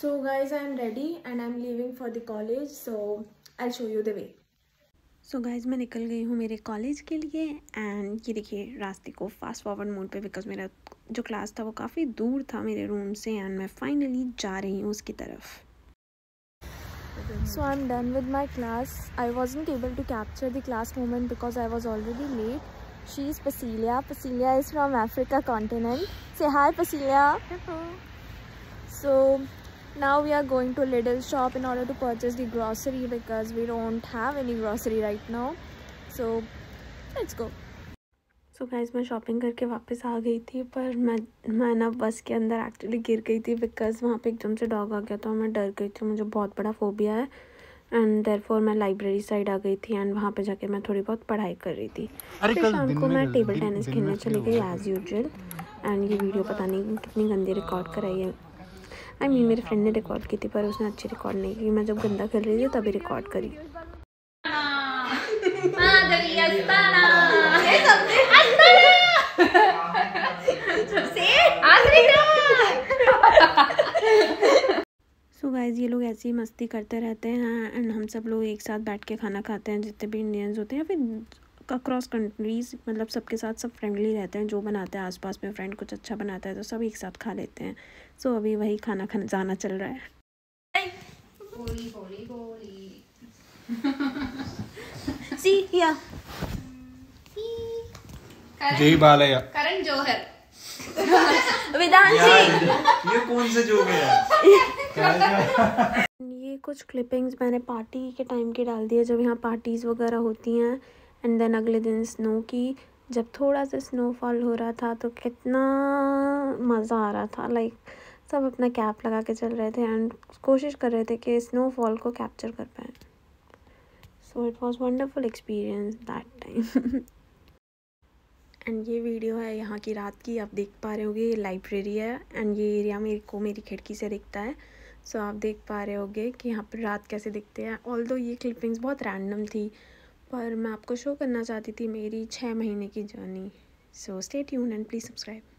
so guys i am ready and i am leaving for the college so i'll show you the way. So guys मैं निकल गई हूँ मेरे college के लिए एंड ये देखिए रास्ते को फास्ट फॉरवर्ड मोड पे बिकॉज़ मेरा जो क्लास था वो काफ़ी दूर था मेरे रूम से एंड मैं फाइनली जा रही हूँ उसकी तरफ़। So I am done with my class I was not able to capture the class moment because I was already late she is Pasilia Pasilia is from Africa continent से hi Pasilia so now we are going to Lidl shop in order to purchase the grocery because we don't have any grocery right now. So let's go. So so guys मैं shopping करके वापस आ गई थी पर मैं मैं ना बस के अंदर एक्चुअली गिर गई थी बिकॉज़ वहाँ पे एकदम से डॉग आ गया था और मैं डर गई थी। मुझे बहुत बड़ा फोबिया है एंड देर फोर मैं लाइब्रेरी साइड आ गई थी एंड वहाँ पे जाके मैं थोड़ी बहुत पढ़ाई कर रही थी। फिर शाम को मैं टेबल टेनिस खेलने चली गई एज़ यूजल एंड ये वीडियो पता नहीं कितनी गंदी रिकॉर्ड कराई है। आई मीन मेरे फ्रेंड ने रिकॉर्ड की थी, पर उसने अच्छी रिकॉर्ड नहीं की। मैं जब गंदा खेल रही थी, तभी रिकॉर्ड करी। सो गाइज़ ये लोग ऐसे मस्ती करते रहते हैं एंड हम सब लोग एक साथ बैठ के खाना खाते हैं, जितने भी इंडियंस होते हैं, या फिर अक्रॉस कंट्रीज़ मतलब सबके साथ सब फ्रेंडली रहते हैं जो बनाते हैं आसपास में फ्रेंड कुछ अच्छा बनाता है तो सब एक साथ खा लेते हैं। सो so, अभी वही खाना खाना जाना चल रहा है। See बालया करण जौहर। Vidanshi. ये कौन सा जोक है ये कुछ क्लिपिंग्स मैंने पार्टी के टाइम की डाल दी है जब यहाँ पार्टीज़ वगैरह होती हैं। एंड देन अगले दिन स्नो की जब थोड़ा सा स्नोफॉल हो रहा था तो कितना मज़ा आ रहा था। लाइक like, सब अपना कैप लगा के चल रहे थे एंड कोशिश कर रहे थे कि स्नोफॉल को कैप्चर कर पाए। So it was wonderful experience that time and ये वीडियो है यहाँ की रात की आप देख पा रहे होगे ये लाइब्रेरी है एंड ये एरिया मेरे को मेरी खिड़की से दिखता है। सो so, आप देख पा रहे होगे कि यहाँ पर रात कैसे दिखते हैं। ऑल ये क्लिपिंग्स बहुत रैंडम थी पर मैं आपको शो करना चाहती थी मेरी छः महीने की journey so stay tune and please subscribe